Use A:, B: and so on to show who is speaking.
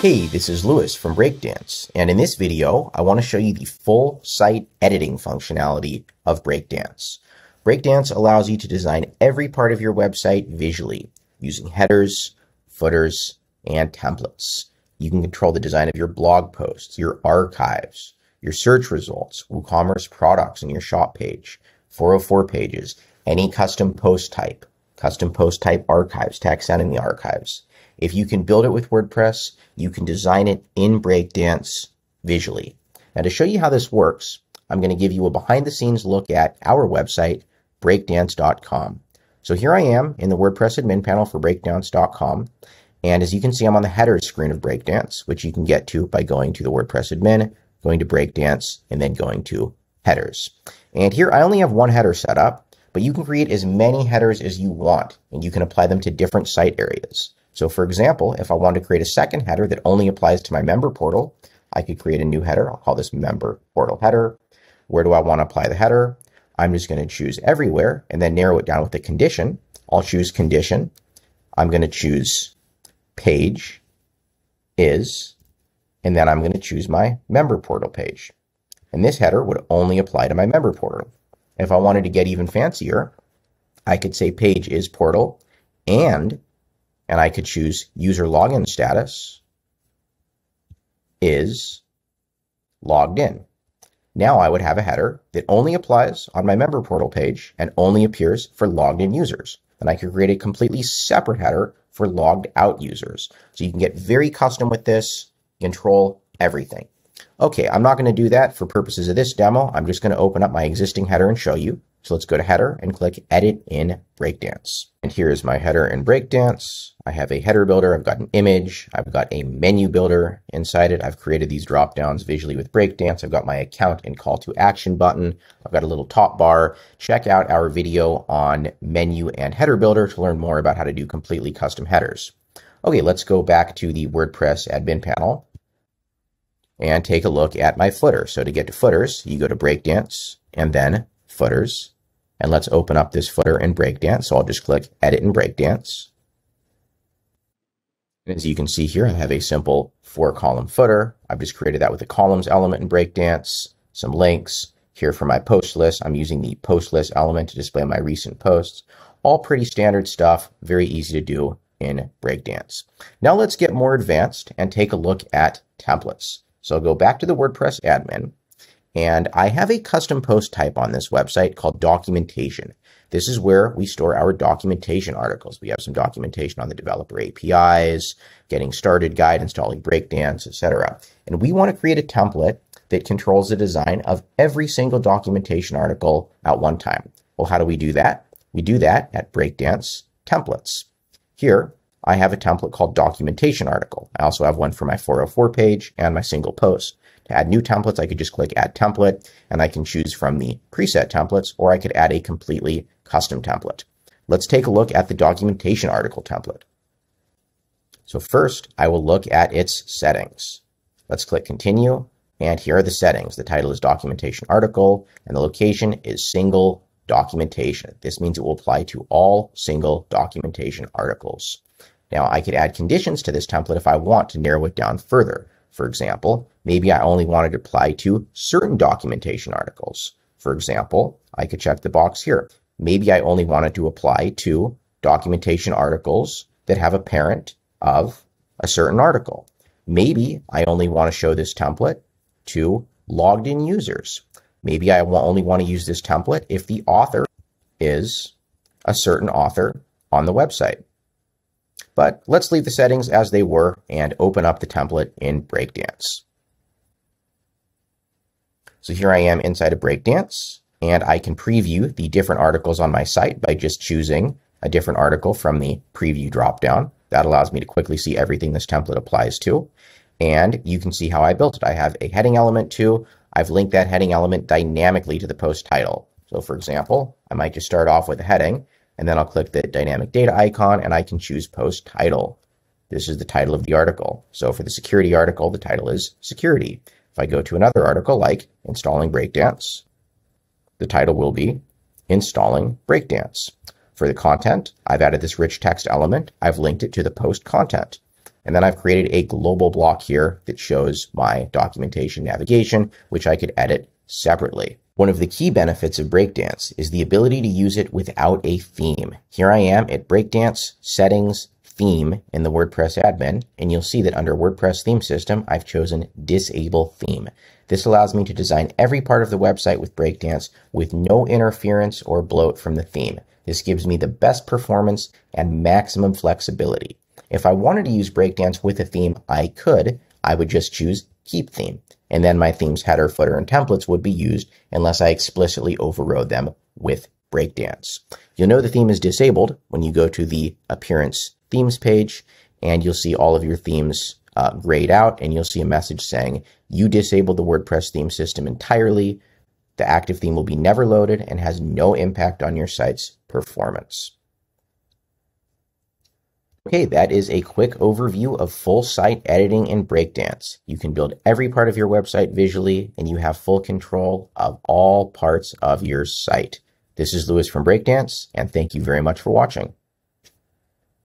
A: Hey, this is Lewis from Breakdance, and in this video, I want to show you the full site editing functionality of Breakdance. Breakdance allows you to design every part of your website visually using headers, footers, and templates. You can control the design of your blog posts, your archives, your search results, WooCommerce products, and your shop page, 404 pages, any custom post type, custom post type archives, in the archives. If you can build it with WordPress, you can design it in Breakdance visually. Now to show you how this works, I'm going to give you a behind the scenes look at our website, breakdance.com. So here I am in the WordPress admin panel for breakdance.com. And as you can see, I'm on the header screen of Breakdance, which you can get to by going to the WordPress admin, going to Breakdance, and then going to headers. And here I only have one header set up, but you can create as many headers as you want, and you can apply them to different site areas. So for example, if I want to create a second header that only applies to my member portal, I could create a new header. I'll call this member portal header. Where do I want to apply the header? I'm just going to choose everywhere and then narrow it down with the condition. I'll choose condition. I'm going to choose page is, and then I'm going to choose my member portal page. And this header would only apply to my member portal. If I wanted to get even fancier, I could say page is portal and, and I could choose user login status is logged in. Now I would have a header that only applies on my member portal page and only appears for logged in users. And I could create a completely separate header for logged out users. So you can get very custom with this, control everything. Okay, I'm not going to do that for purposes of this demo. I'm just going to open up my existing header and show you. So let's go to header and click edit in Breakdance. And here is my header in Breakdance. I have a header builder. I've got an image. I've got a menu builder inside it. I've created these drop downs visually with Breakdance. I've got my account and call to action button. I've got a little top bar. Check out our video on menu and header builder to learn more about how to do completely custom headers. Okay, let's go back to the WordPress admin panel and take a look at my footer. So to get to footers, you go to Breakdance and then footers. And let's open up this footer in Breakdance. So I'll just click Edit in Breakdance. And as you can see here, I have a simple four column footer. I've just created that with the columns element in Breakdance, some links. Here for my post list, I'm using the post list element to display my recent posts. All pretty standard stuff, very easy to do in Breakdance. Now let's get more advanced and take a look at templates. So I'll go back to the WordPress admin and I have a custom post type on this website called documentation. This is where we store our documentation articles. We have some documentation on the developer APIs, getting started guide, installing breakdance, etc. And we want to create a template that controls the design of every single documentation article at one time. Well, how do we do that? We do that at breakdance templates. Here, I have a template called documentation article. I also have one for my 404 page and my single post. Add new templates, I could just click add template and I can choose from the preset templates or I could add a completely custom template. Let's take a look at the documentation article template. So first, I will look at its settings. Let's click continue and here are the settings. The title is documentation article and the location is single documentation. This means it will apply to all single documentation articles. Now I could add conditions to this template if I want to narrow it down further. For example, maybe I only wanted to apply to certain documentation articles. For example, I could check the box here. Maybe I only wanted to apply to documentation articles that have a parent of a certain article. Maybe I only want to show this template to logged in users. Maybe I only want to use this template if the author is a certain author on the website. But let's leave the settings as they were and open up the template in Breakdance. So here I am inside of Breakdance, and I can preview the different articles on my site by just choosing a different article from the preview dropdown. That allows me to quickly see everything this template applies to. And you can see how I built it. I have a heading element too. I've linked that heading element dynamically to the post title. So for example, I might just start off with a heading and then I'll click the dynamic data icon and I can choose post title. This is the title of the article. So for the security article, the title is security. If I go to another article like installing breakdance, the title will be installing breakdance. For the content, I've added this rich text element. I've linked it to the post content. And then I've created a global block here that shows my documentation navigation, which I could edit separately. One of the key benefits of Breakdance is the ability to use it without a theme. Here I am at Breakdance, Settings, Theme in the WordPress admin, and you'll see that under WordPress theme system, I've chosen Disable Theme. This allows me to design every part of the website with Breakdance with no interference or bloat from the theme. This gives me the best performance and maximum flexibility. If I wanted to use Breakdance with a theme, I could. I would just choose Keep Theme, and then my theme's header, footer, and templates would be used unless I explicitly overrode them with Breakdance. You'll know the theme is disabled when you go to the Appearance Themes page, and you'll see all of your themes uh, grayed out, and you'll see a message saying you disabled the WordPress theme system entirely. The active theme will be never loaded and has no impact on your site's performance. Okay, that is a quick overview of full site editing in Breakdance. You can build every part of your website visually and you have full control of all parts of your site. This is Lewis from Breakdance and thank you very much for watching.